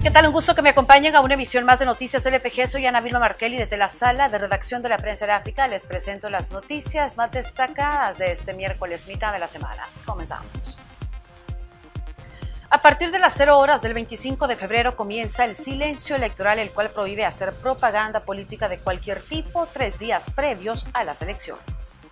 ¿Qué tal? Un gusto que me acompañen a una emisión más de Noticias LPG. Soy Ana Vilma Markelli desde la sala de redacción de la prensa gráfica. Les presento las noticias más destacadas de este miércoles, mitad de la semana. Comenzamos. A partir de las 0 horas del 25 de febrero comienza el silencio electoral, el cual prohíbe hacer propaganda política de cualquier tipo tres días previos a las elecciones.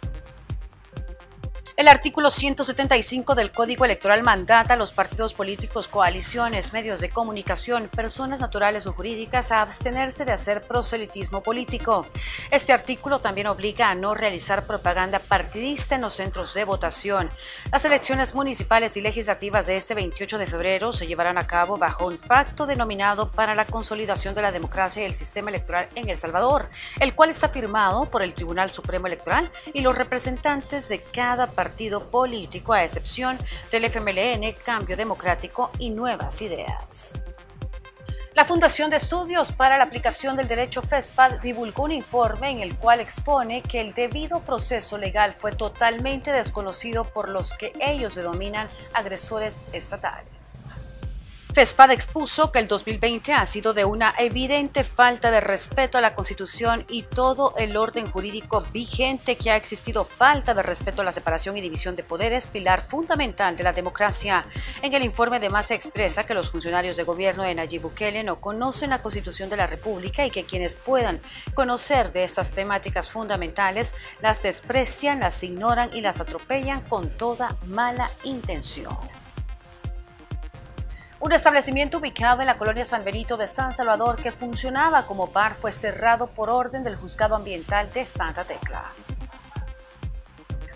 El artículo 175 del Código Electoral mandata a los partidos políticos, coaliciones, medios de comunicación, personas naturales o jurídicas a abstenerse de hacer proselitismo político. Este artículo también obliga a no realizar propaganda partidista en los centros de votación. Las elecciones municipales y legislativas de este 28 de febrero se llevarán a cabo bajo un pacto denominado para la consolidación de la democracia y el sistema electoral en El Salvador, el cual está firmado por el Tribunal Supremo Electoral y los representantes de cada partido partido político, a excepción del FMLN, Cambio Democrático y Nuevas Ideas. La Fundación de Estudios para la Aplicación del Derecho FESPAD divulgó un informe en el cual expone que el debido proceso legal fue totalmente desconocido por los que ellos denominan agresores estatales. FESPAD expuso que el 2020 ha sido de una evidente falta de respeto a la Constitución y todo el orden jurídico vigente que ha existido falta de respeto a la separación y división de poderes, pilar fundamental de la democracia. En el informe además se expresa que los funcionarios de gobierno de Nayib Bukele no conocen la Constitución de la República y que quienes puedan conocer de estas temáticas fundamentales las desprecian, las ignoran y las atropellan con toda mala intención. Un establecimiento ubicado en la colonia San Benito de San Salvador que funcionaba como bar fue cerrado por orden del Juzgado Ambiental de Santa Tecla.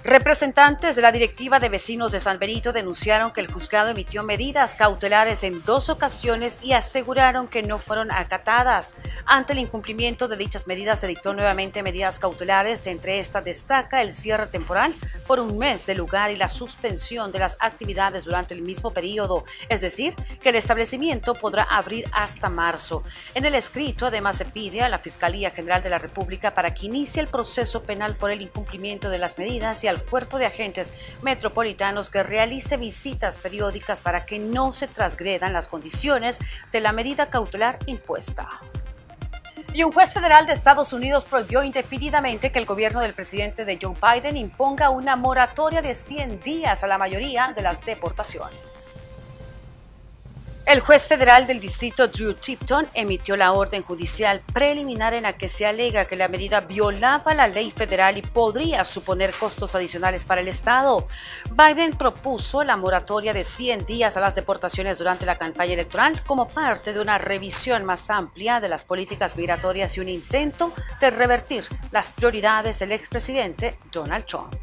Representantes de la directiva de vecinos de San Benito denunciaron que el juzgado emitió medidas cautelares en dos ocasiones y aseguraron que no fueron acatadas. Ante el incumplimiento de dichas medidas se dictó nuevamente medidas cautelares, entre estas destaca el cierre temporal por un mes del lugar y la suspensión de las actividades durante el mismo periodo, es decir, que el establecimiento podrá abrir hasta marzo. En el escrito además se pide a la Fiscalía General de la República para que inicie el proceso penal por el incumplimiento de las medidas y al cuerpo de agentes metropolitanos que realice visitas periódicas para que no se transgredan las condiciones de la medida cautelar impuesta. Y un juez federal de Estados Unidos prohibió indefinidamente que el gobierno del presidente de Joe Biden imponga una moratoria de 100 días a la mayoría de las deportaciones. El juez federal del distrito Drew Tipton emitió la orden judicial preliminar en la que se alega que la medida violaba la ley federal y podría suponer costos adicionales para el Estado. Biden propuso la moratoria de 100 días a las deportaciones durante la campaña electoral como parte de una revisión más amplia de las políticas migratorias y un intento de revertir las prioridades del expresidente Donald Trump.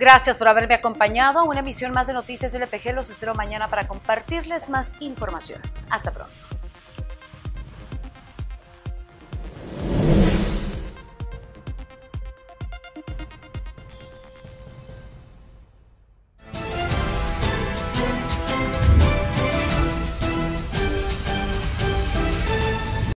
Gracias por haberme acompañado a una emisión más de Noticias LPG. Los espero mañana para compartirles más información. Hasta pronto.